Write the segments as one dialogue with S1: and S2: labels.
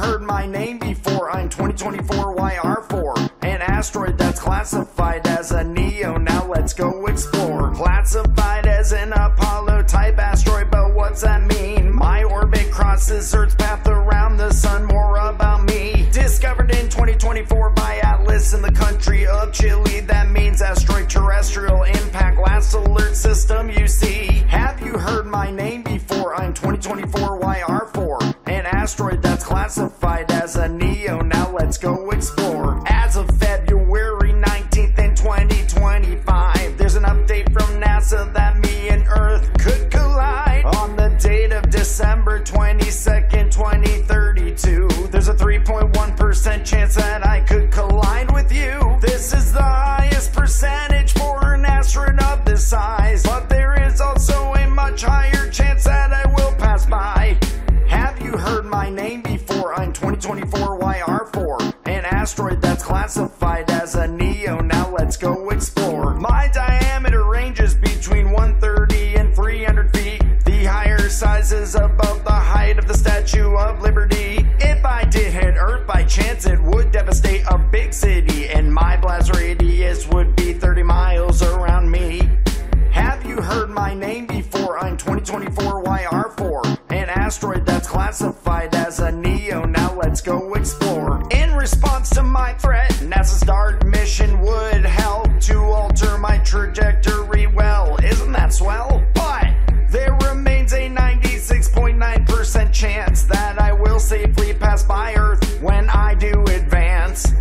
S1: heard my name before? I'm 2024 YR4, an asteroid that's classified as a NEO. Now let's go explore. Classified as an Apollo type asteroid, but what's that mean? My orbit crosses Earth's path around the sun. More about me. Discovered in 2024 by ATLAS in the country of Chile. That means asteroid terrestrial impact last alert system. You see, have you heard my name before? I'm 2024 YR4, an asteroid that's classified as a NEO. Now let's go explore. As of February 19th in 2025, there's an update from NASA that me and Earth could collide. On the date of December 22nd, 2032, there's a 3.1% chance that I could collide with you. This is the highest percentage for an asteroid of this size, but there is also a much higher chance that I will pass by. Have you heard my name before? I'm 2024 YR4, an asteroid that's classified as a NEO. Now let's go explore. My diameter ranges between 130 and 300 feet. The higher size is above the height of the Statue of Liberty. If I did hit Earth by chance, it would devastate a big city, and my blast radius would be 30 miles around me. Have you heard my name before? I'm 2024 YR4, an asteroid that's classified as a NEO. Now let's go explore. In response to my threat, NASA's DART mission would help to alter my trajectory. Well, isn't that swell? But there remains a 96.9% chance that I will safely pass by Earth when I do advance.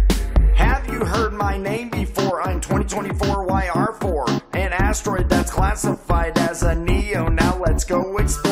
S1: Have you heard my name before? I'm 2024 YR4, an asteroid that's classified as a NEO. Now let's go explore.